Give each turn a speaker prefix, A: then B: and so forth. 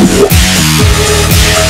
A: Música